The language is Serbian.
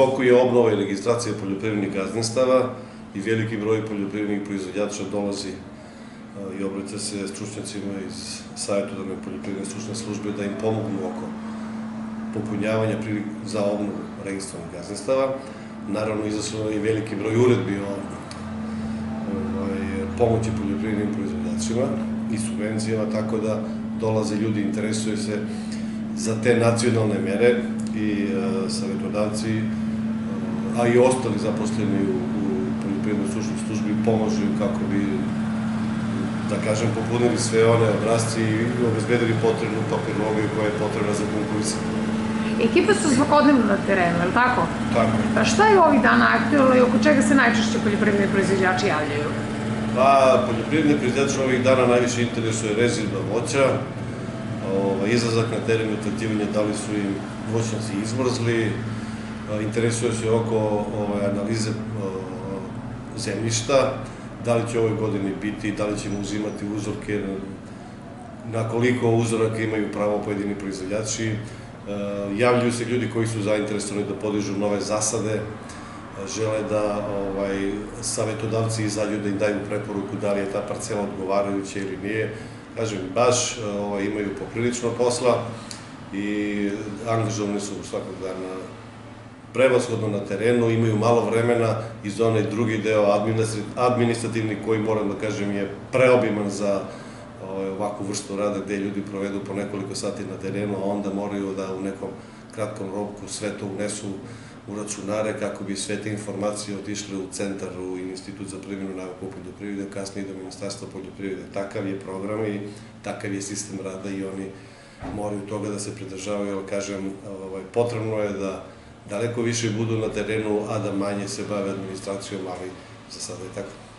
toku je obnova i registracija poljoprivrednih gazdinstava i veliki broj poljoprivrednih proizvodjača dolazi i obraća se stručnjacima iz savjetodavne poljoprivredne stručne službe da im pomognu oko popunjavanja za obnovu registrovanih gazdinstava. Naravno, izašlo je i veliki broj uredbi o ovaj, pomoći poljoprivrednim proizvođačima i subvencijama, tako da dolaze ljudi, interesuje se za te nacionalne mere i uh, savjetodavci, a i ostali zaposleni u, u poljoprivrednoj stručnoj službi pomožu kako bi da kažem, popunili sve one obrazci i obezbedili potrebnu papirologiju koja je potrebna za konkurisanje. Ekipe su svakodnevno na terenu, je li tako? Tako. Pa šta je ovih dana aktualno i oko čega se najčešće poljoprivredni proizvođači javljaju? Pa, poljoprivredni proizvođači ovih dana najviše interesuje rezidba voća, ovaj, izlazak na teren i tretivanje da li su im voćnjaci izmrzli, interesuje se oko ovaj, analize zemljišta, da li će ove godine biti, da li ćemo uzimati uzorke, na koliko uzoraka imaju pravo pojedini proizvođači. E, javljaju se ljudi koji su zainteresovani da podižu nove zasade, žele da ovaj, savetodavci izađu da im daju preporuku da li je ta parcela odgovarajuća ili nije. Kažem, baš ovaj, imaju poprilično posla i angažovani su svakog dana prevashodno na terenu, imaju malo vremena i za onaj drugi deo administrativni koji, moram da kažem, je preobiman za ovaj, ovakvu vrstu rada gde ljudi provedu po nekoliko sati na terenu, a onda moraju da u nekom kratkom roku sve to unesu u računare kako bi sve te informacije otišle u centar, u Institut za primjenu nauku poljoprivrede, kasnije do Ministarstva poljoprivrede. Takav je program i takav je sistem rada i oni moraju toga da se pridržavaju, ali kažem, ovaj, potrebno je da daleko više budu na terenu, a da manje se bave administracijom, ali za sada je tako.